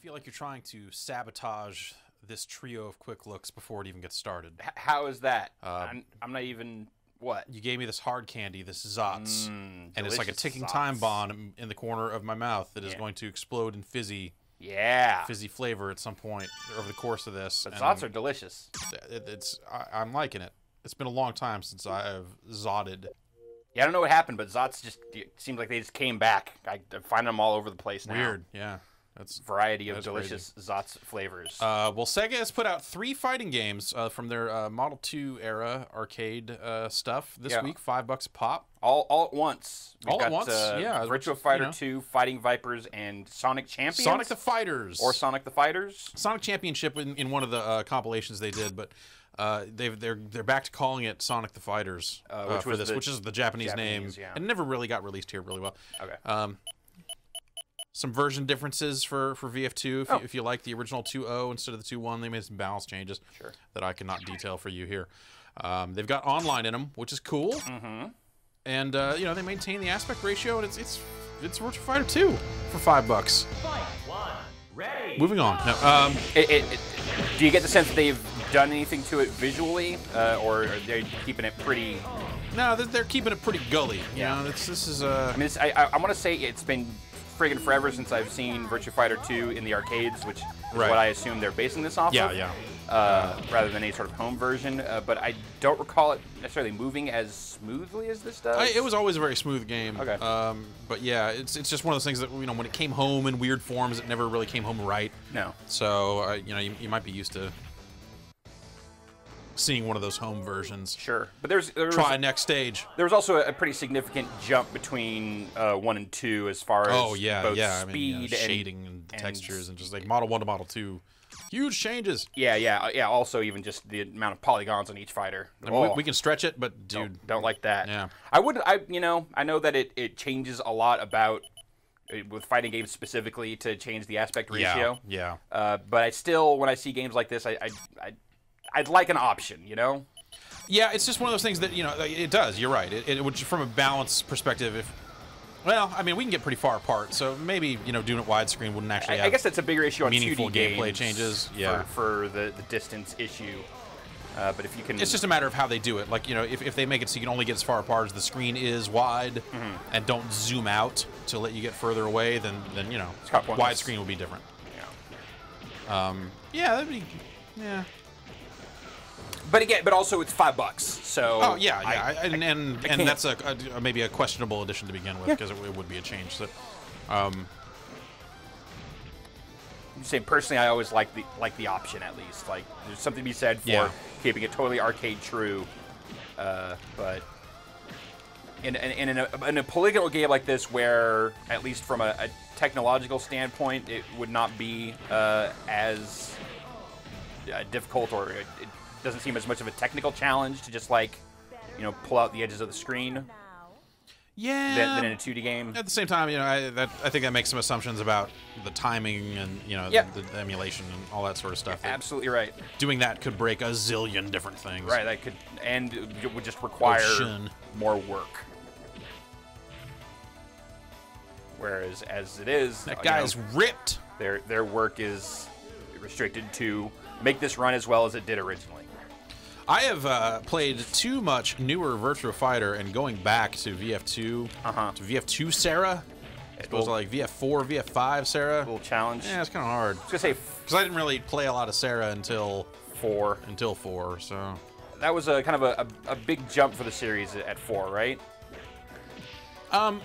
feel like you're trying to sabotage this trio of quick looks before it even gets started. H- how is that? Uh, I'm, I'm not even what. You gave me this hard candy, this Zotz, Mm, and it's like a ticking Zotz. time bomb in- the corner of my mouth that is Yeah. going to explode in fizzy, Yeah. fizzy flavor at some point over the course of this. But Zotz are delicious. it, it's I, I'm liking it. It's been a long time since I have zotted. Yeah, I don't know what happened, but Zotz just seems like they just came back. I, I find them all over the place now. Weird, yeah. That's variety of That's delicious Zotz flavors. Uh, well, Sega has put out three fighting games uh, from their uh, Model 2 era arcade uh, stuff this Yeah. week, five bucks a pop. all all at once. We've All at once? Uh, Yeah, Virtua which, you Fighter know. 2, Fighting Vipers, and Sonic Champions. Sonic the Fighters. or Sonic the Fighters. Sonic Championship in, in one of the uh, compilations they did, but uh, they've they're they're back to calling it Sonic the Fighters, Uh, uh, which for was this, which is the Japanese, name. Japanese, yeah. It never really got released here really well. Okay. Um, some version differences for for VF2 if, Oh. you, if you like the original 2.0 instead of the 2.1, they made some balance changes Sure. that I cannot detail for you here. Um, they've got online in them, which is cool, Mm-hmm. and uh, you know they maintain the aspect ratio, and it's it's it's Virtua Fighter 2 for five bucks. Fight one. Ready. Moving on. No, um, It, it, it, do you get the sense that they've done anything to it visually, uh, or are they keeping it pretty? no, they're, they're keeping it pretty gully. You Yeah. know, it's, this is uh, I mean, I, I, I want to say it's been friggin' forever since I've seen Virtua Fighter 2 in the arcades, which is Right. what I assume they're basing this off Yeah, of. yeah. Uh, rather than any sort of home version, uh, but I don't recall it necessarily moving as smoothly as this does. I, it was always a very smooth game. Okay. Um, but yeah, it's it's just one of those things that you know when it came home in weird forms, it never really came home right. no. So uh, you know you, you might be used to seeing one of those home versions. Sure, but there's there was, Try next stage. there was also a pretty significant jump between uh, one and two as far as Oh yeah, both yeah. I mean, you know, and shading and, and- textures and just like Model One to Model Two, huge changes. yeah, yeah, uh, yeah. Also, even just the amount of polygons on each fighter. I mean, we, Oh, we can stretch it, but dude, don't, don't like that. Yeah. I would. I you know I know that it it changes a lot about uh, with fighting games specifically to change the aspect ratio. yeah, yeah. Uh, but I still, when I see games like this, I, I, I I'd like an option. You know. Yeah, it's just one of those things that you know it does. You're right. It, it would from a balance perspective. If well, I mean, we can get pretty far apart, so maybe you know doing it widescreen wouldn't actually. I, I guess that's a bigger issue on meaningful 2D gameplay changes, yeah. for, for the, the distance issue. Uh, but if you can, It's just a matter of how they do it. Like you know, if, if they make it so you can only get as far apart as the screen is wide, Mm-hmm. and don't zoom out to let you get further away, then then you know, widescreen would be different. Yeah. Um, yeah, that'd be. Yeah. But again, but also it's five bucks. So Oh yeah, yeah, I, and and, and can't- that's a, a maybe a questionable addition to begin with because it, it would be a change. So, um, I'm saying personally, I always like the like the option at least. Like there's something to be said for Yeah. keeping it totally arcade true. Uh, but in, in, in, a, in a polygonal game like this, where at least from a, a technological standpoint, it would not be uh, as uh, difficult or it, it doesn't seem as much of a technical challenge to just like you know pull out the edges of the screen yeah. than, than in a 2D game. At the same time, you know, I, that, I think that makes some assumptions about the timing and you know the, the emulation and all that sort of stuff. that Absolutely right. Doing that could break a zillion different things. Right, that could and it would just require Ocean. more work. Whereas, as it is, That guy's know, ripped. their their work is restricted to make this run as well as it did originally. I have uh, played too much newer Virtua Fighter and going back to VF2, Uh-huh. to VF2 Sarah, as opposed to like VF4, VF5 Sarah. A little challenge. Yeah, it's kind of hard I was gonna say because I didn't really play a lot of Sarah until four. until four. So That was a kind of a, a, a big jump for the series at four, right? um,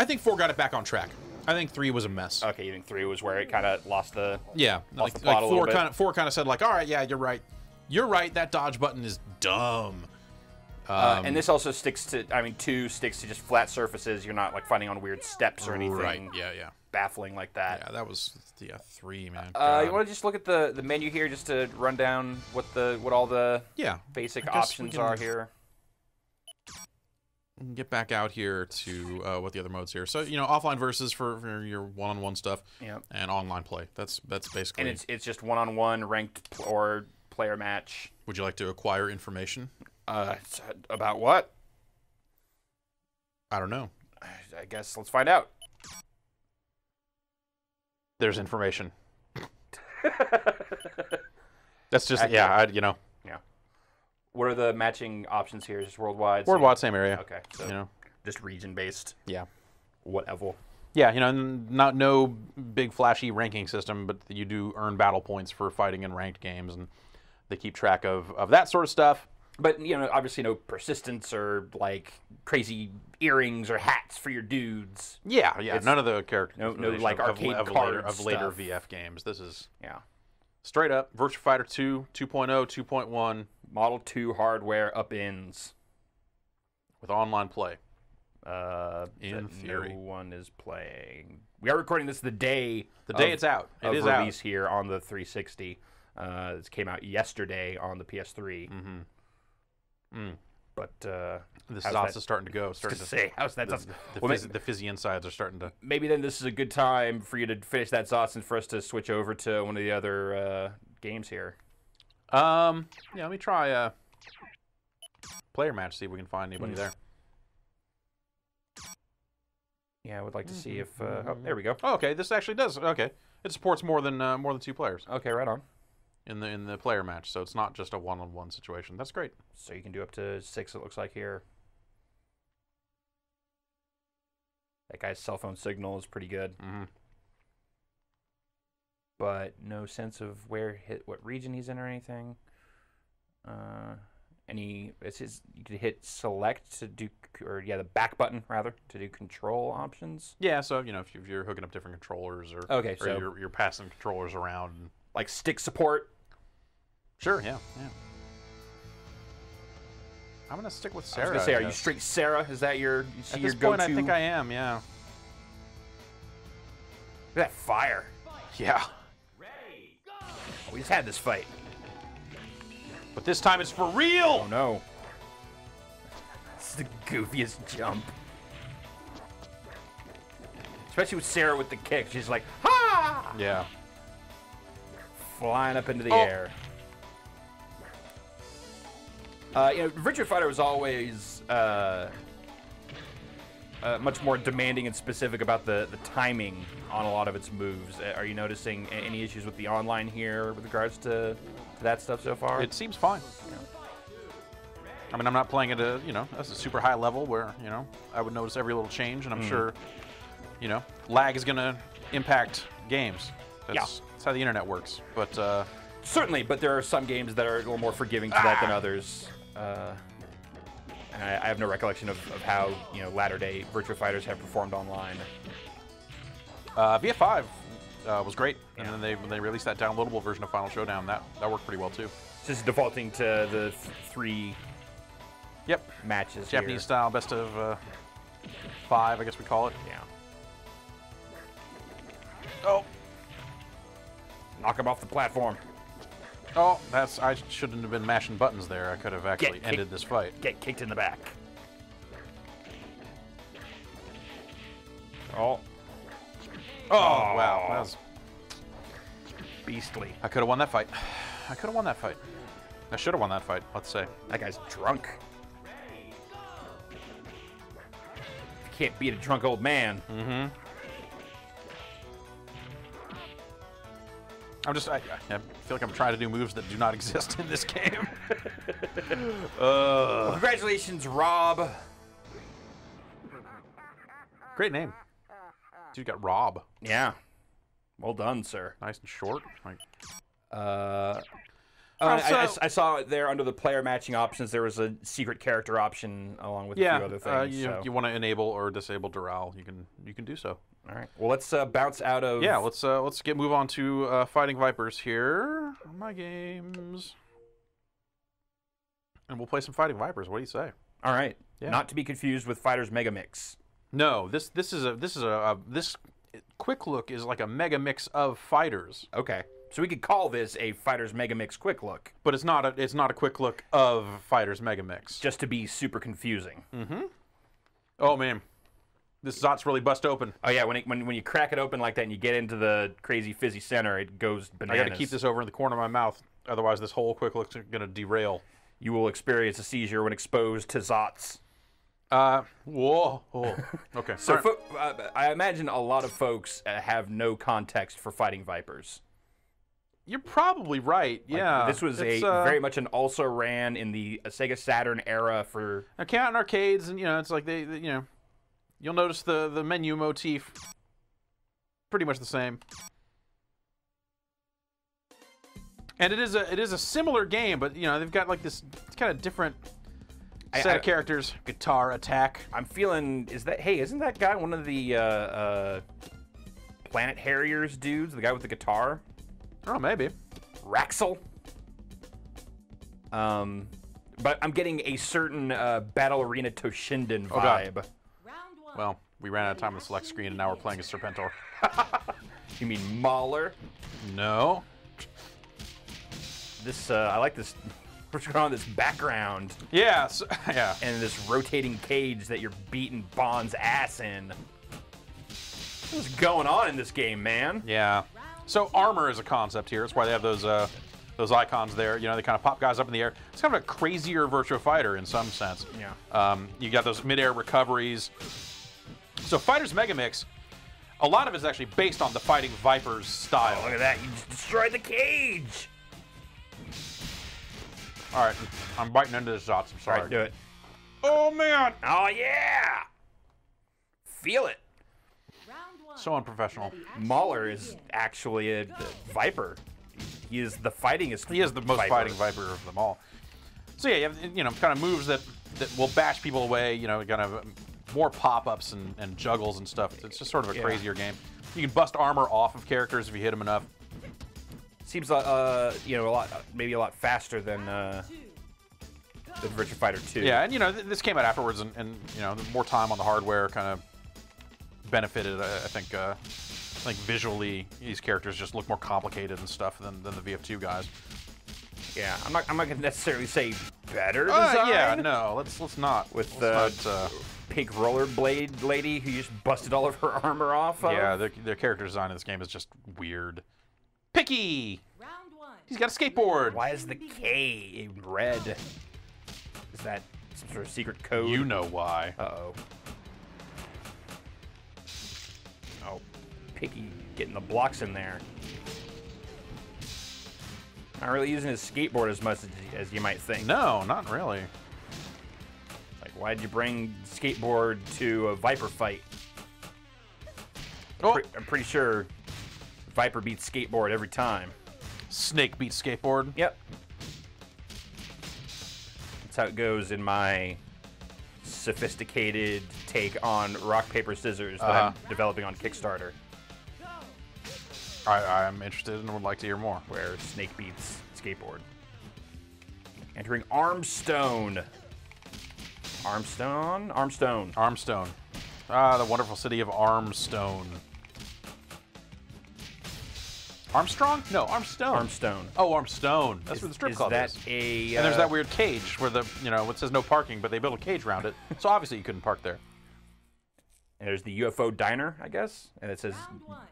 I think four got it back on track. I think three was a mess. Okay, you think three was where it kind of lost the. yeah, lost like, the plot like four kind of four kind of said like, all right, yeah, you're right, you're right. That dodge button is dumb. Uh, Um, and this also sticks to. I mean, two sticks to just flat surfaces. You're not like fighting on weird steps or anything Right? Yeah, yeah, baffling like that. yeah. That was yeah three man. Uh, you want to just look at the, the menu here, just to run down what the what all the yeah, basic I guess we options are here. Get back out here to uh, what the other modes here. So you know, offline versus for, for your one-on-one stuff, Yep. and online play. That's that's basically. And it's it's just one on one ranked or player match. Would you like to acquire information? Uh, about what? I don't know. I guess let's find out. There's information. That's just yeah, I, you know. What are the matching options here? Just worldwide. worldwide same area. Okay. So You know, just region based. yeah. Whatever. Yeah, you know, not no big flashy ranking system, but you do earn battle points for fighting in ranked games, and they keep track of, of that sort of stuff. But you know, obviously no persistence or like crazy earrings or hats for your dudes. Yeah, yeah. none of the characters. No- no, like, of, arcade of, card later, of later. VF games. This is Yeah. straight up Virtua Fighter 2, 2.0, 2.1 Model 2 hardware up ins. with online play. Uh, In that theory. no one is playing. We are recording this the day The day it's out. It of is out. release here on the 360. Uh, this came out yesterday on the PS3. Mm-hmm. Mm. But uh, The How's sauce that- is starting to go. Starting to to say, how's that? the, well, fizzy, the fizzy insides are starting to. maybe then this is a good time for you to finish that sauce and for us to switch over to one of the other uh, games here. Um, yeah. Let me try a player match. See if we can find anybody Mm. there. Yeah, I would like to see if. Uh, oh, there we go. Oh, okay. This actually does. Okay, it supports more than uh, more than two players Okay, right on. in the in the player match, so it's not just a one-on-one situation. That's great. So you can do up to six. It looks like here. That guy's cell phone signal is pretty good, hmm but no sense of where hit what region he's in or anything. Uh, any it's his. You could hit select to do, or yeah, the back button rather to do control options. Yeah. So you know, if you- if you're hooking up different controllers or Okay, or so- you're, you're passing controllers around. Like stick support. sure. Yeah. Yeah. I'm gonna stick with Sarah. I Sarah. was gonna say, are you straight Sarah? Is that your you see At your this point. I think I am. Yeah. Look at that fire. Yeah. Ready! We just had this fight. But this time it's for real. Oh no. This is the goofiest jump. Especially with Sarah with the kick. She's like, ha! Yeah. Flying up into the Oh. air. Uh, you know, Virtua Fighter was always uh, uh, much more demanding and specific about the, the timing on a lot of its moves. Uh, Are you noticing any issues with the online here with regards to, to that stuff so far? It seems fine. I mean, I'm not playing at a you know that's a super high level where you know I would notice every little change, and I'm sure you know lag is gonna impact games. That's, Yeah. that's how the internet works. But uh, Certainly, but there are some games that are a little more forgiving to that Ah. than others. Uh, and I, I have no recollection of, of how you know latter day Virtua Fighters have performed online. uh, VF5 uh, was great, and then they when they released that downloadable version of Final Showdown, that that worked pretty well too. Just defaulting to the th- three Yep, matches. Japanese here. style, best of uh, five, I guess we call it. Yeah. Oh, Knock him off the platform. Oh, that's I shouldn't have been mashing buttons there. I could have actually kicked. ended this fight. Get kicked in the back. Oh, Oh, wow, that was beastly. I could have won that fight. I could have won that fight. I should have won that fight, let's say. That guy's drunk. You can't beat a drunk old man. Mm-hmm. I'm just, I, I feel like I'm trying to do moves that do not exist in this game. uh, Congratulations, Rob. great name. Dude got Rob. Yeah. Well done, sir. Nice and short. Like, Uh, oh, I, I- I saw it there under the player matching options. There was a secret character option along with a few other uh, things. you, so- you want to enable or disable Dural, you can you can do so. All right. Well, let's uh, bounce out of. Yeah, let's uh, let's get move on to uh, Fighting Vipers here. My games, and we'll play some Fighting Vipers. What do you say? All right. Yeah. Not to be confused with Fighters Mega Mix. No, this this is a this is a, a this quick look is like a mega mix of fighters, Okay. So we could call this a Fighters Mega Mix Quick Look, but it's not a it's not a quick look of fighters mega mix. just to be super confusing. Mhm. Oh man, this Zot's really bust open. Oh yeah, when, it, when when you crack it open like that and you get into the crazy fizzy center, it goes bananas. I bananas. got to keep this over in the corner of my mouth, otherwise this whole quick look's gonna derail. You will experience a seizure when exposed to Zotz. Uh, whoa, oh, okay. So fo- uh, I imagine a lot of folks uh, have no context for fighting vipers. You're probably right. Like, Yeah. this was a uh, very much an also ran in the Sega Saturn era for Now, count in arcades, and you know, it's like they, they- you know, you'll notice the the menu motif, pretty much the same. And it is a it is a similar game, but you know they've got like this kind of different I- set I- of characters. Guitar attack. I'm feeling is that hey, isn't that guy one of the uh, uh, Planet Harriers dudes, the guy with the guitar? Oh, maybe. Raxel. Um, but I'm getting a certain uh, Battle Arena Toshinden Oh, vibe. Round one. Well, we ran out of time on the select screen, and now we're playing a Serpentor. you mean Mahler? No. This uh, I like this. What's going on? This background Yeah. So, yeah. and this rotating cage that you're beating Bond's ass in. What's going on in this game, man? Yeah. So armor is a concept here. That's why they have those uh, those icons there. You know, they kind of pop guys up in the air. It's kind of a crazier Virtua Fighter in some sense. Yeah. Um, you got those midair recoveries. So Fighters Mega Mix, a lot of it is actually based on the Fighting Vipers style. Oh, look at that! You just destroyed the cage. All right, I'm biting into the shots. I'm sorry. right, do it. Oh man, Oh yeah! Feel it. Round one. so unprofessional. Ready, action, Mahler is actually a, a viper. He is the fightingest. He is the most viper. fighting Viper of them all. So yeah, you have you know kind of moves that that will bash people away. You know, kind of um, more pop-ups and, and juggles and stuff. It's just sort of a Yeah. crazier game. You can bust armor off of characters if you hit them enough. Seems like uh, you know, a lot, maybe a lot faster than uh, Two. than Virtua Fighter 2. Yeah, and you know th- this came out afterwards, and, and you know more time on the hardware kind of benefited. I, I think uh, I think visually these characters just look more complicated and stuff than, than the VF2 guys. yeah. I'm not, I'm not gonna necessarily say better Uh, design. yeah, no, let's let's not With let's the not, uh, pink rollerblade lady who just busted all of her armor off. Of. yeah, their, their character design in this game is just weird. Picky. Round one. He's got a skateboard. Why is the K in red? Is that some sort of secret code? You know why. Uh. Oh, Picky getting the blocks in there. Not really using his skateboard as much as, as you might think. No, not really. Like, why'd you bring skateboard to a Viper fight? Oh, I'm pretty sure Viper beats skateboard every time. Snake beats skateboard. Yep. That's how it goes in my sophisticated take on rock paper scissors that Uh-huh. I'm developing on Kickstarter, I, I'm interested and would like to hear more. where Snake beats skateboard. Entering Armstone. Armstone? Armstone. Armstone. Ah, the wonderful city of Armstone. Armstrong? No, Armstone. Armstone. Oh, Armstone. That's Is- where the strip is club that is. a? And there's uh, that weird cage where the you know it says no parking, but they built a cage around it. So obviously you couldn't park there. And there's the UFO diner, I guess, and it says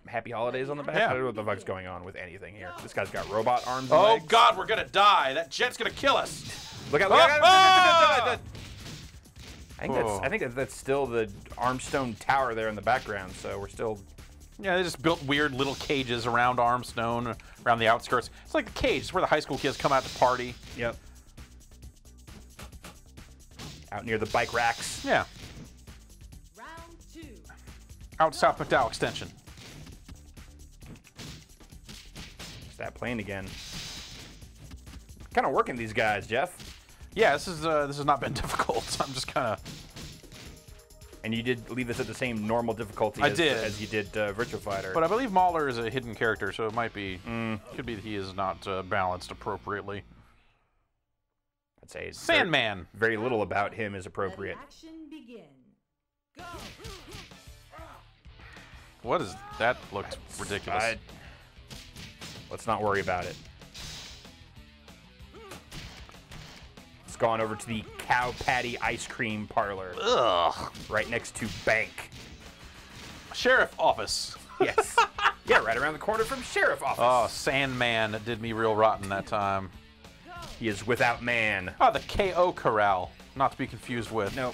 Happy Holidays on the back. Yeah. I don't know what the fuck's going on with anything here. This guy's got robot arms. And Oh legs. God, we're gonna die. That jet's gonna kill us. Look out! Look out! Ah! I think that's. I think that's still the Armstone Tower there in the background. So we're still. Yeah, they just built weird little cages around Armstone, around the outskirts. It's like the cage. It's where the high school kids come out to party. Yep. Out near the bike racks. Yeah, Round two. Out South McDowell Extension. There's that plane again. Kind of working these guys, Jeff. Yeah, this is uh, this has not been difficult. I'm just kind of And you did leave this at the same normal difficulty I as, did. as you did uh, Virtua Fighter. But I believe Mahler is a hidden character, so it might be, Mm. could be that he is not uh, balanced appropriately. I'd say Sandman. Very, very little about him is appropriate. Let action begin. Go. What is that? Looked ridiculous. I- let's not worry about it. It's gone over to the Cow Patty Ice Cream Parlor, Ugh. right next to Bank. Sheriff office. Yes. yeah, right around the corner from Sheriff Office. Oh, Sandman did me real rotten that time. He is without man. Oh, the KO Corral. Not to be confused with. No.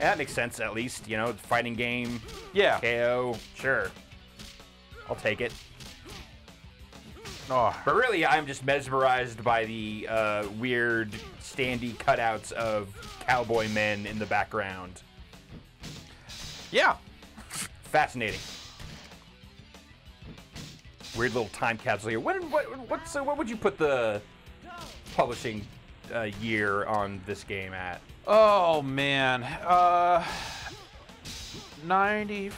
That makes sense, at least. You know, fighting game, Yeah. KO, sure. I'll take it. Oh, But really, I'm just mesmerized by the uh, weird standy cutouts of cowboy men in the background. yeah. Fascinating. Weird little time capsule here. What what what's uh, what would you put the publishing uh, year on this game at? Oh man. Uh, ninety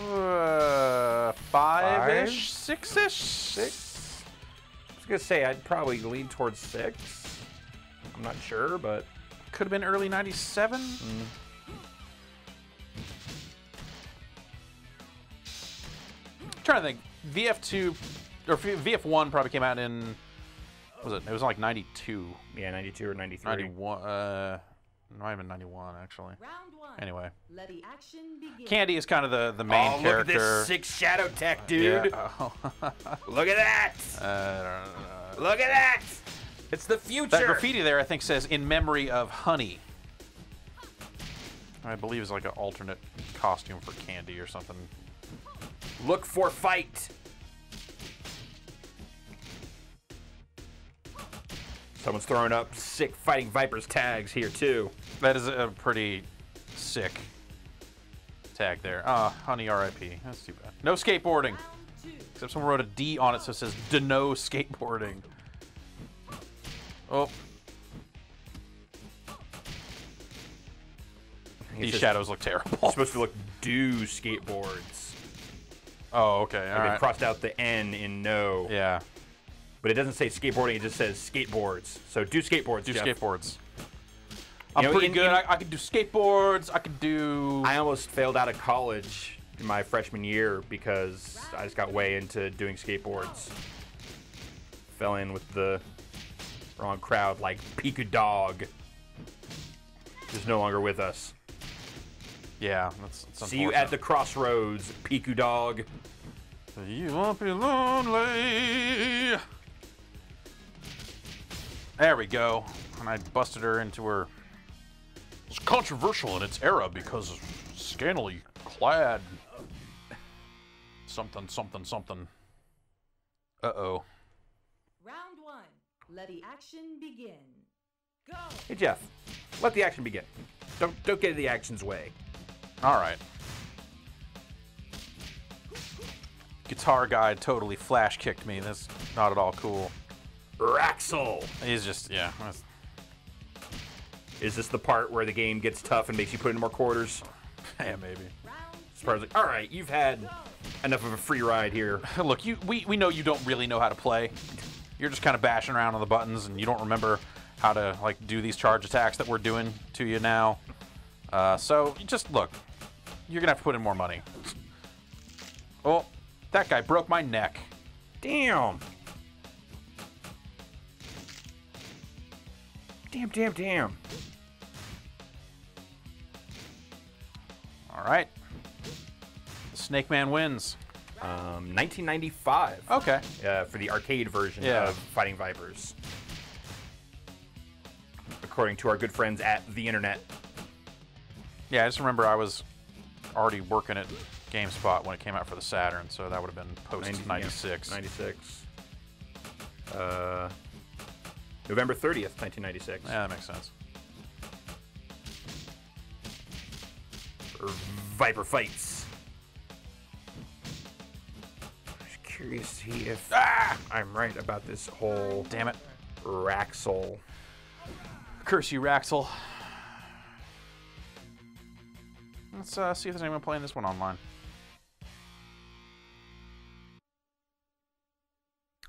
uh, five ish, six ish, Six. I was gonna say I'd probably lean towards six. I'm not sure, but Could have been early '97. trying to think. VF2 or VF1 probably came out in. What Was it? It was like '92, yeah, 92 or 93. '91. Uh, not even '91 actually. Round one. Anyway, Let the action begin. Candy is kind of the the main oh, look at this sick shadow tech, dude. Yeah. Oh, Look at that. uh, Look at that. It's the future. that graffiti there, I think, says "in memory of Honey." I believe is like an alternate costume for Candy or something. Look for fight. Someone's throwing up sick Fighting Vipers tags here too. That is a pretty sick tag there. Ah, Honey R.I.P. That's too bad. No skateboarding. Except someone wrote a D on it, so it says "Deno skateboarding." Oh, these shadows look terrible. It's supposed to look do skateboards. Oh, okay. All Like They crossed out the N in no. Yeah. But it doesn't say skateboarding, it just says skateboards. So do skateboards. Do Jeff. skateboards. I'm know, pretty in- good. in- I, I can do skateboards. I can do. I almost failed out of college in my freshman year because I just got way into doing skateboards. Fell in with the wrong crowd, like Pika Dog. Who's no longer with us. yeah, that's, that's See you at the unfortunate. crossroads, Piku Dog. You won't be lonely. There we go. And I busted her into her. It's controversial in its era because of scantily clad. Something, something, something. Uh oh. Round one. Let the action begin. Go. Hey Jeff, let the action begin. Don't don't get in the action's way. All right. Guitar guy totally flash kicked me. That's not at all cool. Raxel. He's just, yeah. Is this the part where the game gets tough and makes you put in more quarters? Yeah, maybe. Round This part's like, all right, you've had enough of a free ride here. Look, you we, we know you don't really know how to play. You're just kind of bashing around on the buttons, and you don't remember how to like do these charge attacks that we're doing to you now. Uh, so just look. You're gonna have to put in more money. Oh, that guy broke my neck. Damn. Damn, damn, damn. All right. Snake Man wins. Um, 1995 Okay. uh, for the arcade version Yeah. of Fighting Vipers. According to our good friends at the internet. Yeah, I just remember I was already working at GameSpot when it came out for the Saturn, so that would have been post 90 yeah, 96. 96. Uh, November 30th, 1996. Yeah, that makes sense. Viper fights. Just curious to see if ah, I'm right about this whole Damn it. Raxel. Curse you, Raxel. Let's uh, see if there's anyone playing this one online.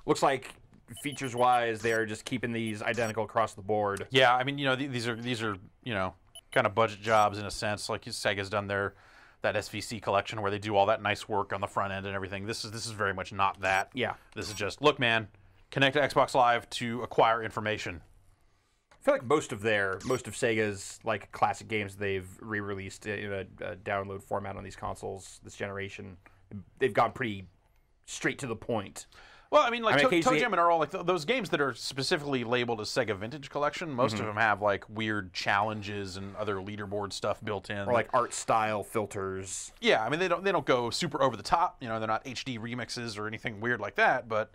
Looks like features wise, they're just keeping these identical across the board. Yeah, I mean, you know, th- these are these are you know kind of budget jobs in a sense. Like Sega's done their that SVC collection where they do all that nice work on the front end and everything. This is this is very much not that. Yeah. This is just look, man, connect to Xbox Live to acquire information. I feel like most of their most of Sega's like classic games they've re-released in a, a download format on these consoles this generation. They've gone pretty straight to the point. Well, I mean, like I mean, Toe- occasionally- ToeJam and Earl all like th- those games that are specifically labeled as Sega Vintage Collection. Most Mm-hmm. of them have like weird challenges and other leaderboard stuff built in. Or like art style filters. yeah, I mean they don't they don't go super over the top. You know, they're not HD remixes or anything weird like that. But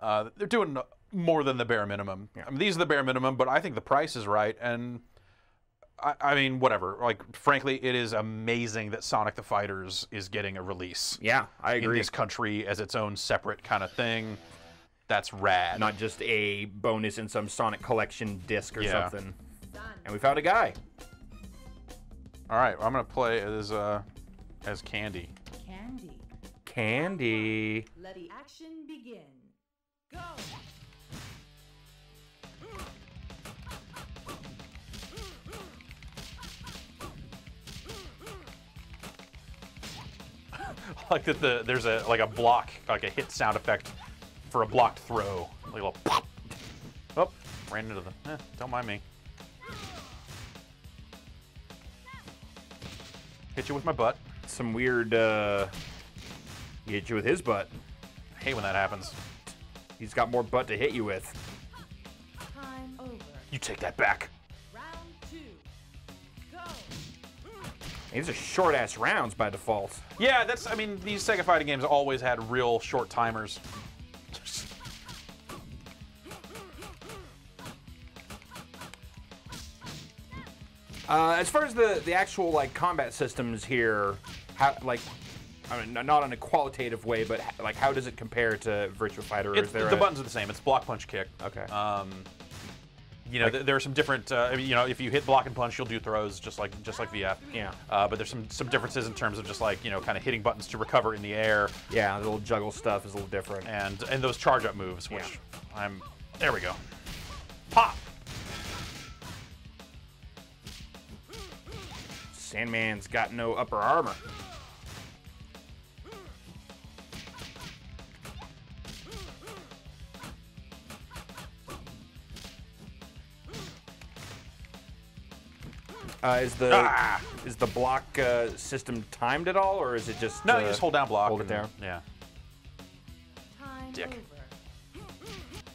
Uh, they're doing more than the bare minimum. I mean, these are the bare minimum, but I think the price is right. And I, I mean, whatever. Like, frankly, it is amazing that Sonic the Fighters is getting a release Yeah, I agree. in agree. this country as its own separate kind of thing. That's rad. Not just a bonus in some Sonic collection disc or Yeah. something. Done. And we found a guy. All right, I'm gonna play as uh, as Candy. Candy. Candy. Let the action begin. Go. like that the there's a like a block like a hit sound effect for a blocked throw like a little pop oh ran into the eh, don't mind me hit you with my butt Some weird, uh. Hit you with his butt. I hate when that happens He's got more butt to hit you with. Time over. you take that back These are short ass rounds by default. yeah that's i mean these sega fighting games always had real short timers Uh, as far as the, the actual like combat systems here, how like, I mean, not in a qualitative way, but like, how does it compare to Virtua Fighter? Or is there the a- buttons are the same it's block punch kick Okay. um you know, th- there are some different. Uh, you know, if you hit block and punch, you'll do throws just like just like VF. Yeah. Uh, but there's some some differences in terms of just like you know, kind of hitting buttons to recover in the air, yeah, the little juggle stuff is a little different. and and those charge up moves, which Yeah. I'm. There we go. Pop. Sandman's got no upper armor. Uh, is the Ah! is the block uh, system timed at all, or is it just No, uh, you just hold down block. hold it and- down? Yeah. Time Dick. over.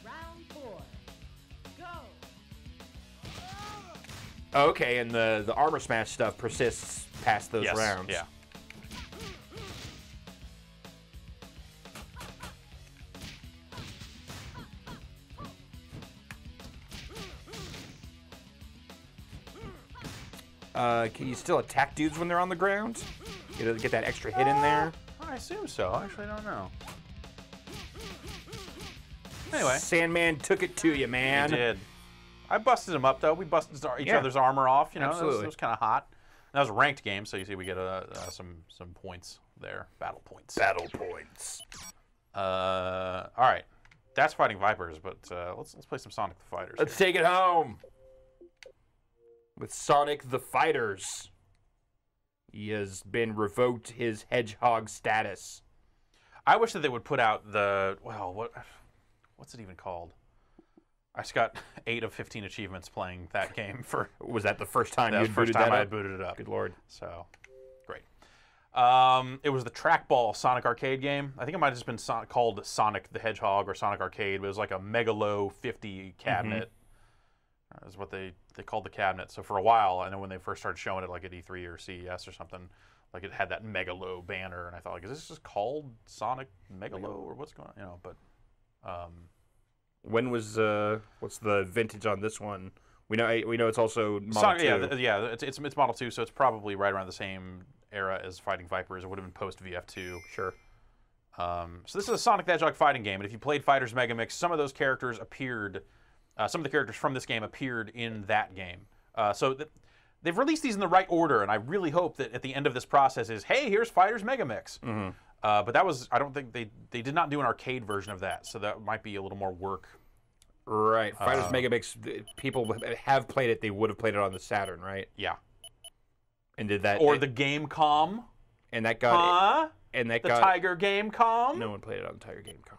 Round four. Go. Oh, okay, and the the armor smash stuff persists past those yes. rounds. Yeah. Uh, can you still attack dudes when they're on the ground? Get, a- get that extra hit in there. I assume so. I Actually, I don't know. Anyway, Sandman took it to you, man. he did. I busted him up though. We busted each Yeah. other's armor off. You know, Absolutely. that was, kind of hot. And that was a ranked game, so you see we get uh, uh, some some points there, battle points. Battle points. Uh, all right, that's fighting vipers, but uh, let's let's play some Sonic the Fighters. Let's take it home with Sonic the Fighters. He has been revoked his hedgehog status. I wish that they would put out the well, what what's it even called? I just got eight of fifteen achievements playing that game for Was that the first time you first booted time that I up? booted it up. Good lord. So, great. Um, it was the trackball Sonic Arcade game. I think it might have just been son- called Sonic the Hedgehog or Sonic Arcade, but it was like a Megalo 50 cabinet. Uh, Is what they, they called the cabinet. So for a while, I know when they first started showing it, like at E3 or CES or something, like it had that Megalo banner, and I thought, like, is this just called Sonic Megalo or what's going on? You know, but um, When was uh what's the vintage on this one? We know we know it's also Model Sonic, 2. yeah, yeah, it's, it's it's Model 2, so it's probably right around the same era as Fighting Vipers. It would have been post VF2. sure. Um, so this is a Sonic the Hedgehog fighting game, and if you played Fighters Mega Mix, some of those characters appeared. Uh, some of the characters from this game appeared in that game. Uh, so th- they've released these in the right order, and I really hope that at the end of this process is, hey, here's Fighters Megamix. Uh, but that was, I don't think they they did not do an arcade version of that, so that might be a little more work. Right. Fighters Uh, Megamix th- people have played it, they would have played it on the Saturn, right? Yeah. And did that Or the Game.com, and that got huh? and that The got Tiger Game.com. no one played it on the Tiger Game.com.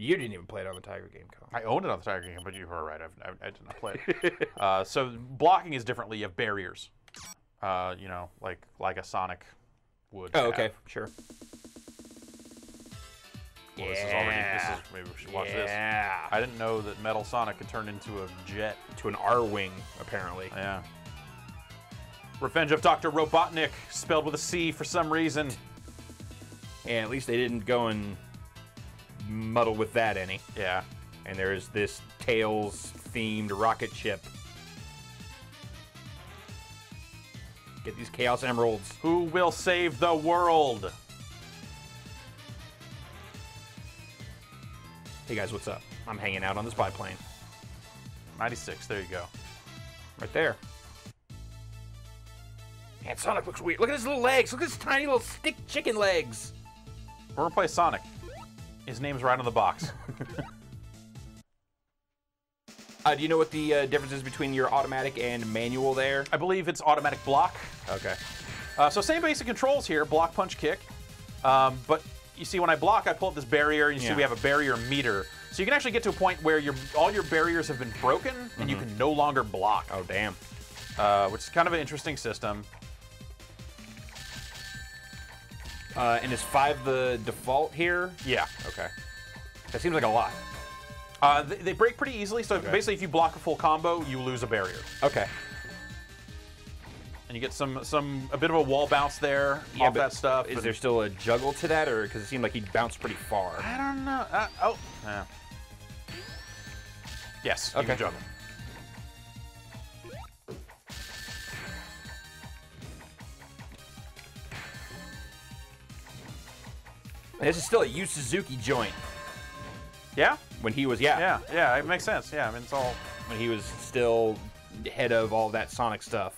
You didn't even play it on the Tiger Game.com. I owned it on the Tiger Game, but you were right. I've, I, I did not play it. uh, so blocking is differently. You have barriers. Uh, you know, like like a Sonic would. Oh, have. okay, sure. Well, this is already. This is maybe we should watch this. yeah. I didn't know that Metal Sonic could turn into a jet. to an R wing, apparently. Yeah. Revenge of Dr. Robotnik, spelled with a C for some reason. And at least they didn't go and muddle with that any. Yeah. And there's this Tails themed rocket ship. Get these Chaos Emeralds. Who will save the world? Hey guys, what's up? I'm hanging out on this biplane. 96. There you go. Right there. Man, Sonic looks weird. Look at his little legs. Look at his tiny little stick chicken legs. We're gonna play Sonic. His name's right on the box. Uh, do you know what the uh, difference is between your automatic and manual there? I believe it's automatic block. Okay. Uh, so same basic controls here: block, punch, kick. Um, but you see, when I block, I pull up this barrier, and you Yeah. see we have a barrier meter. So you can actually get to a point where your all your barriers have been broken, and you can no longer block, Oh, damn. uh, which is kind of an interesting system. Uh, and is five the default here? Yeah. Okay. That seems like a lot. Uh, they, they break pretty easily. So Okay. basically, if you block a full combo, you lose a barrier, Okay. and you get some some a bit of a wall bounce there Yeah, off that stuff. Is there still a juggle to that, or because it seemed like he bounced pretty far? I don't know. Uh, oh. Yeah. Yes. You Okay. can juggle. This is still a Yu Suzuki joint. Yeah. When he was, yeah, Yeah. Yeah. It makes sense. Yeah. I mean, it's all. when he was still head of all that Sonic stuff.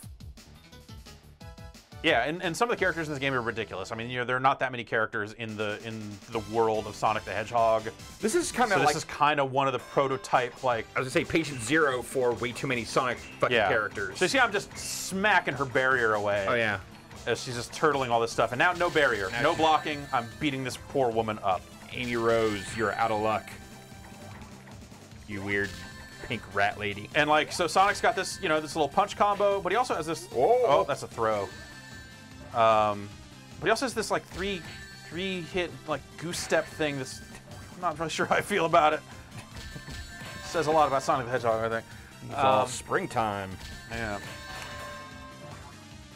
Yeah, and, and some of the characters in this game are ridiculous. I mean, you know, there are not that many characters in the in the world of Sonic the Hedgehog. This is kind So of this is kind of one of the prototype, like, I was gonna say patient zero for way too many Sonic fucking yeah. characters. So you see, I'm just smacking her barrier away. oh yeah. As she's just turtling all this stuff, and now no barrier, Now no she- blocking. I'm beating this poor woman up. Amy Rose, you're out of luck. You weird pink rat lady. And like, so Sonic's got this, you know, this little punch combo, but he also has this. Oh. oh that's a throw. Um, but he also has this like three, three hit like goose step thing. That's I'm not really sure how I feel about it. Says a lot about Sonic the Hedgehog, I think. It's all Um, springtime. Yeah.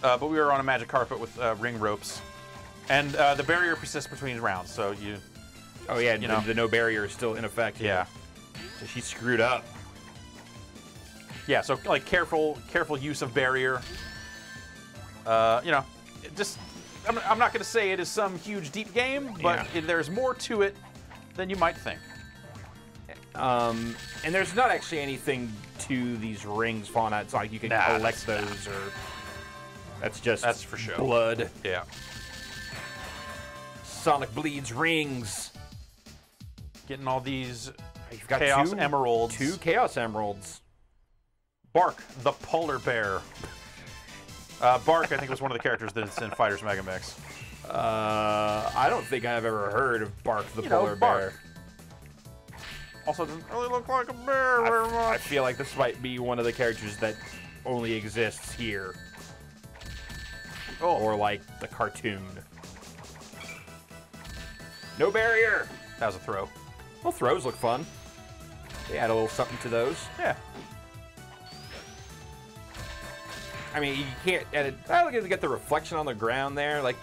Uh, but we were on a magic carpet with uh, ring ropes, and uh, the barrier persists between rounds. So you, Oh yeah, you the, know. the no barrier is still in effect. yeah, So she screwed up. yeah. So like careful, careful use of barrier. Uh, you know, just I'm, I'm not going to say it is some huge deep game, but Yeah. it, there's more to it than you might think. Um, and there's not actually anything to these rings out. It's like you can Nah, collect those or. That's just That's for sure. blood. Yeah. Sonic bleeds rings. Getting all these You've got Chaos two, Emeralds. Two Chaos Emeralds. Bark, the polar bear. Uh, Bark, I think, was one of the characters that's in Fighters Mega Mix. Uh, I don't think I've ever heard of Bark the You know, polar Bark. bear. Also, doesn't really look like a bear very I, I feel like this might be one of the characters that only exists here, Oh, or like the cartoon. No barrier. that was a throw. Well, throws look fun. They add a little something to those. Yeah. I mean, you can't. At a, I look at get the reflection on the ground there. Like,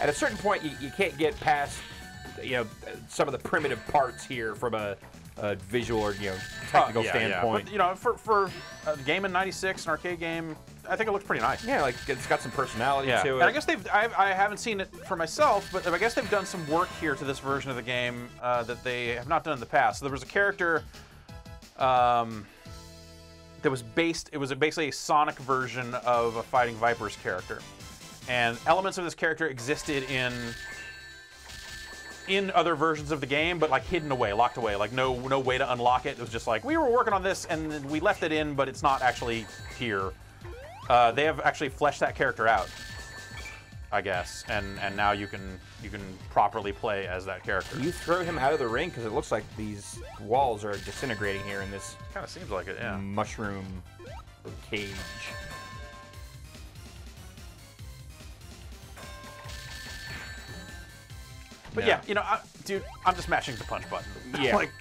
at a certain point, you, you can't get past, you know, some of the primitive parts here from a, a visual or you know technical Uh, yeah, standpoint. Yeah. But, you know, for, for a game in 96, an arcade game, I think it looks pretty nice. Yeah, like it's got some personality Yeah, to and it. I guess they've. I, I haven't seen it for myself, but I guess they've done some work here to this version of the game uh, that they have not done in the past. So there was a character um, that was based. It was a, basically a Sonic version of a Fighting Vipers character, and elements of this character existed in in other versions of the game, but like hidden away, locked away, like no no way to unlock it. It was just like we were working on this and we left it in, but it's not actually here. Uh, they have actually fleshed that character out, I guess, and and now you can you can properly play as that character. you throw him out of the ring because it looks like these walls are disintegrating here in this Kind of seems like it, yeah. mushroom cage. But yeah, you know, I, dude, I'm just mashing the punch button. Yeah. like,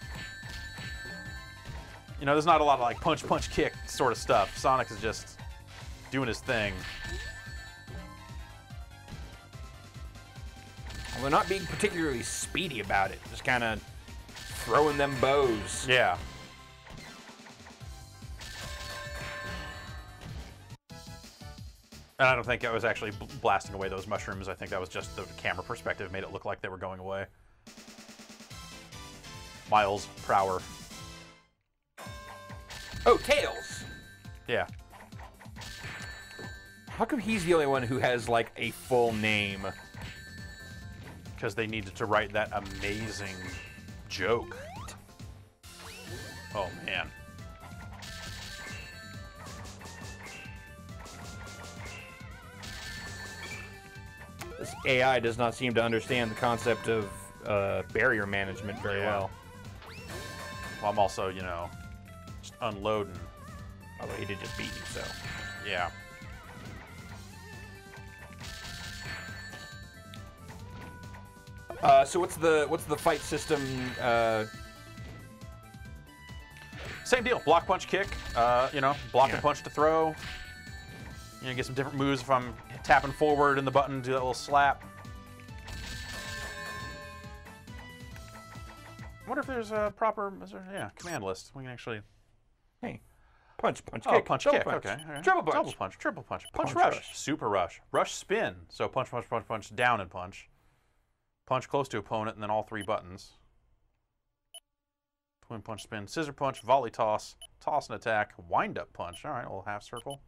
you know, there's not a lot of like punch, punch, kick sort of stuff. Sonic is just doing his thing. Although not being particularly speedy about it, just kind of throwing them bows. Yeah. And I don't think I was actually bl- blasting away those mushrooms. I think that was just the camera perspective made it look like they were going away. Miles Prower. Oh, Tails! Yeah. How come he's the only one who has like a full name? Because they needed to write that amazing joke. Oh, man. This AI does not seem to understand the concept of uh, barrier management very Yeah. well. Well, I'm also, you know, just unloading. Although he did just beat you, so. Yeah. Uh, so what's the what's the fight system? Uh, Same deal. Block, punch, kick. Uh, you know, block Yeah. and punch to throw. You know, get some different moves if I'm tapping forward in the button, do that little slap. I wonder if there's a proper, is there, yeah, command list. We can actually. hey, punch, punch, Oh, kick, punch, kick. punch, Okay. right. triple punch. Double punch. Triple punch. Punch, Punch rush. rush. Super rush. Rush spin. So punch, punch, punch, punch, down and punch. Punch close to opponent, and then all three buttons. Twin punch spin, scissor punch, volley toss, toss and attack, wind up punch. All right, a little half circle.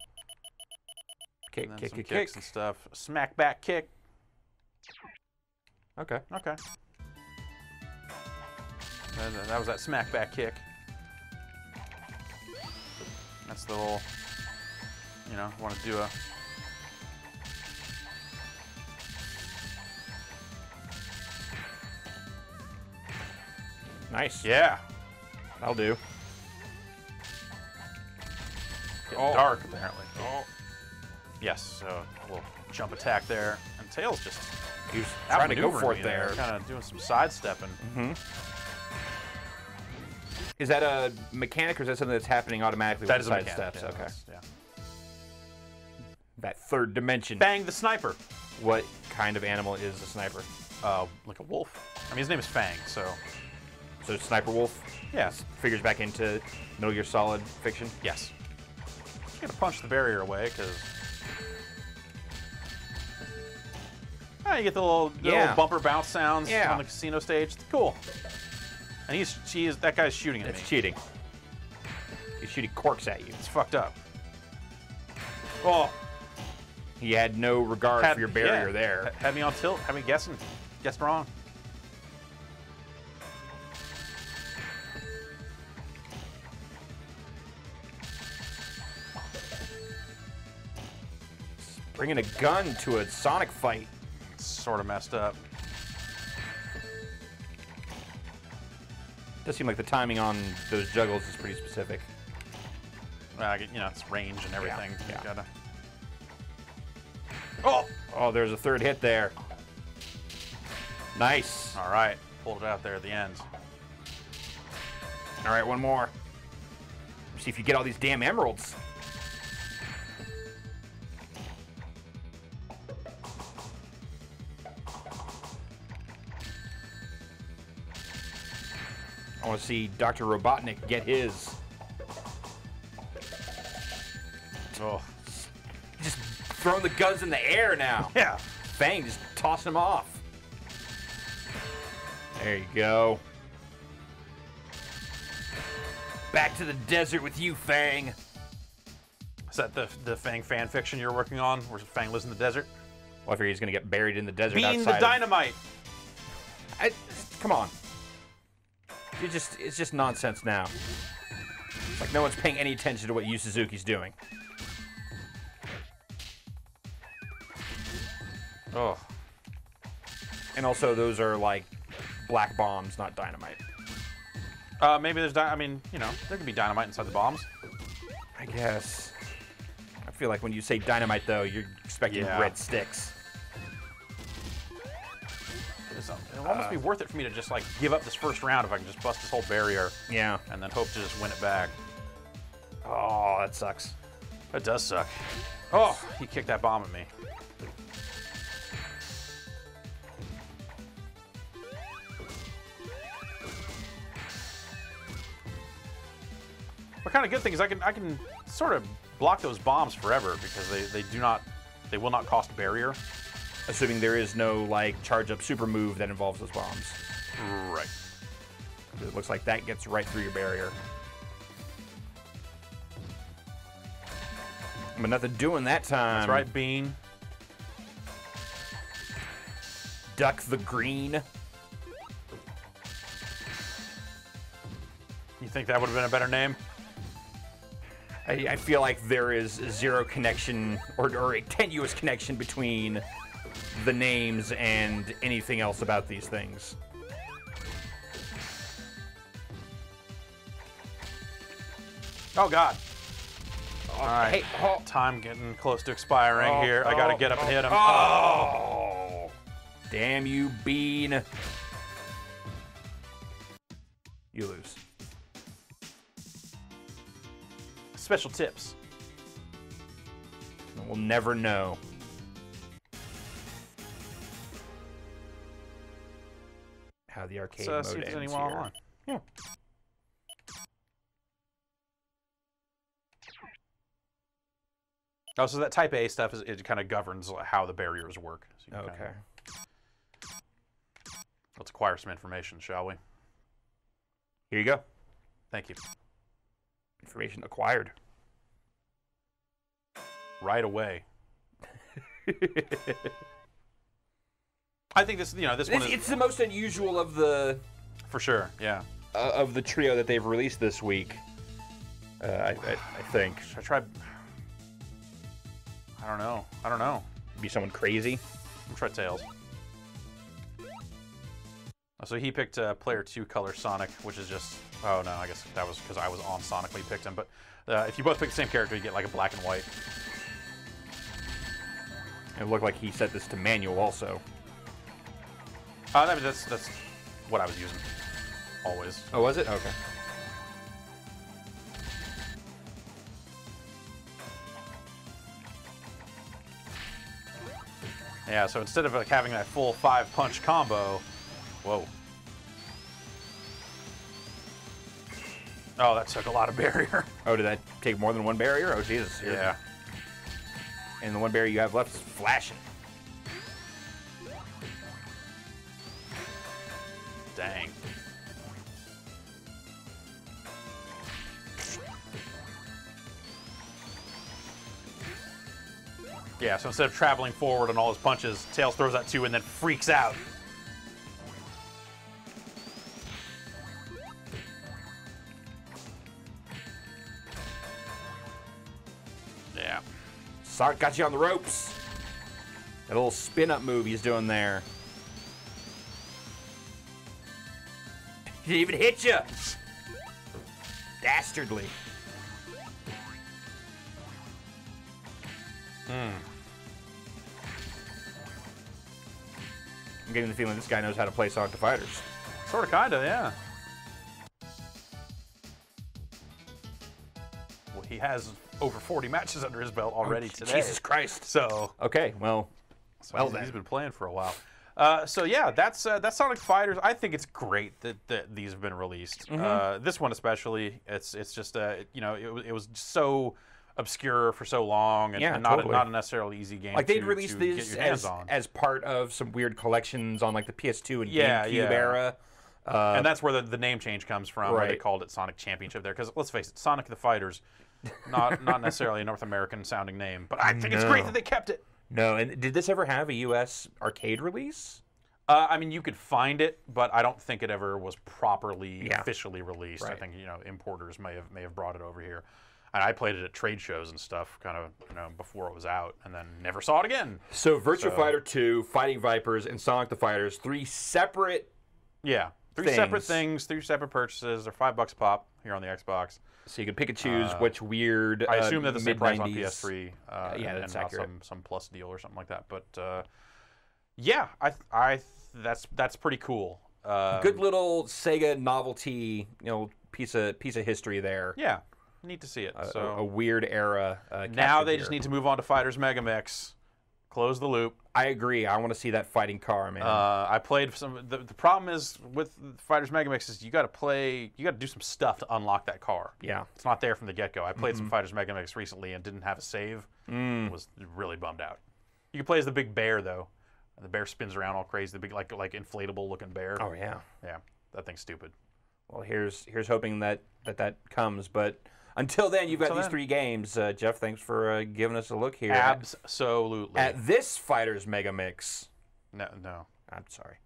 Kick, And then kick, some kick, kicks kick. and stuff. Smack back kick. Okay. Okay. And that was that smack back kick. That's the little, you know, want to do a. Nice. Yeah. That'll do. Getting Oh. dark apparently. Oh, Yes. So a little jump attack there, and Tails just he was trying to go for it there. Kind of doing some sidestepping. Is that a mechanic or is that something that's happening automatically That with is the side mechanic. steps? yeah, okay. Yeah. That third dimension. Fang the sniper. What kind of animal is a sniper? Uh, like a wolf. I mean, his name is Fang, so So Sniper Wolf yeah. figures back into Metal Gear Solid fiction. Yes. Just gonna punch the barrier away because. Ah, you get the little, the Yeah. little bumper bounce sounds Yeah. on the casino stage. It's cool. And he's she is that guy's shooting at That's me. cheating. He's shooting corks at you. It's fucked up. Oh, He had no regard had- for your barrier yeah, there. ha- Had me on tilt. Had me guessing. Guessed wrong. Bringing a gun to a Sonic fight. Sort of messed up. Does seem like the timing on those juggles is pretty specific. Uh, you know, it's range and everything. You yeah. gotta. Oh. Oh, there's a third hit there. Nice. All right. Pulled it out there at the end. All right, one more. See if you get all these damn emeralds. I want to see Dr. Robotnik get his. Oh. Just throwing the guns in the air now. Yeah. Fang just tossing them off. There you go. Back to the desert with you, Fang. Is that the the Fang fan fiction you're working on, where Fang lives in the desert? Well, I figure he's gonna get buried in the desert Being outside. the of- dynamite. I, come on. You just it's just nonsense now. It's like no one's paying any attention to what Yu Suzuki's doing. Oh. And also those are like black bombs, not dynamite. Uh, maybe there's. I mean, you know, there could be dynamite inside the bombs. I guess. I feel like when you say dynamite though, you're expecting Yeah. red sticks. Um, It'll almost be worth it for me to just like give up this first round if I can just bust this whole barrier Yeah. and then hope to just win it back. Oh, that sucks. That does suck. Oh, he kicked that bomb at me. What kind of good thing is I can I can sort of block those bombs forever because they, they do not they will not cost barrier. Assuming there is no like charge up super move that involves those bombs. Right. It looks like that gets right through your barrier. But nothing doing that time. That's right, Bean. Duck the green. You think that would have been a better name? I, I feel like there is zero connection or, or a tenuous connection between the names and anything else about these things. Oh God. All right. Hey, oh, Time getting close to expiring Oh, here. I gotta oh, get up and oh, hit him. oh. Damn you, Bean. You lose. Special tips. We'll never know. How the arcade Let's uh, see mode if there's ends anyone here. online. Yeah. Oh, so that Type A stuff is it kind of governs how the barriers work. So you Okay. kinda- let's acquire some information, shall we? Here you go. Thank you. Information acquired. Right away. I think this, you know, this one It's, is it's the most unusual of the for sure. Yeah. uh, of the trio that they've released this week. Uh, I, I, I think Should I try? I don't know. I don't know. be someone crazy. I'm try Tails. Oh, So he picked uh, player two color Sonic, which is just. Oh no, I guess that was because I was on Sonic when he picked him. But uh, if you both pick the same character, you get like a black and white. It looked like he set this to manual also. Uh, that, that's that's what I was using. Always. Oh, was it? Okay. Yeah. So instead of like having that full five punch combo, whoa. Oh, that took a lot of barrier. Oh, did that take more than one barrier? Oh, Jesus. Yeah. And the one barrier you have left is flashing. Yeah, so instead of traveling forward on all his punches, Tails throws that two and then freaks out. Yeah. Sonic got you on the ropes. That little spin up move he's doing there. He even hit you. Dastardly. Hmm. I'm getting the feeling this guy knows how to play Sonic the Fighters. Sort of, kind of, yeah. Well, he has over 40 matches under his belt already oh, today. Oh, Jesus Christ. So, Okay, well, so Well he's, then. he's been playing for a while. Uh, so yeah, that's uh, that's Sonic Fighters. I think it's great that, that these have been released. Mm-hmm. Uh, this one especially, it's it's just uh, you know it, was- it was so obscure for so long and, Yeah, and not totally. a, not a necessarily easy game. like they'd to, release these get your hands as, on. as part of some weird collections on like the PS2 and Yeah, GameCube yeah. era. Uh, and that's where the, the name change comes from. Where they called it Sonic Championship there, because let's face it, Sonic the Fighters, not not necessarily a North American sounding name, but I think it's great that they kept it. No, and did this ever have a US arcade release? Uh, I mean, you could find it, but I don't think it ever was properly Yeah. officially released. I think you know importers may have may have brought it over here. And I played it at trade shows and stuff, kind of you know before it was out, and then never saw it again. So Virtua So- Fighter 2, Fighting Vipers, and Sonic the Fighters, three separate. Yeah, three separate Things. things, three separate purchases. They're five bucks pop here on the Xbox. So you can pick and choose Uh, which weird. I uh, assume they're the same price on PS3. Uh, yeah, and, that's and accurate. some some plus deal or something like that. But uh, yeah, I I that's that's pretty cool. Uh, Good little Sega novelty, you know, piece of piece of history there. Yeah, neat to see it. A- so a, a weird era. Uh, now they just need to move on to Fighters Megamix Close the loop. I agree. I want to see that fighting car, man. Uh, I played some. The, the problem is with Fighters Megamix is you got to play. You got to do some stuff to unlock that car. yeah. It's not there from the get go. I played some Fighters Megamix recently and didn't have a save. Was really bummed out. You can play as the big bear though. The bear spins around all crazy. The big like like inflatable looking bear. Oh yeah. Yeah, that thing's stupid. Well, here's here's hoping that that, that comes. But until then, you've got Until these then. three games. Uh, Jeff, thanks for uh, giving us a look here at, Absolutely. at this Fighters Mega Mix. no, no. I'm sorry.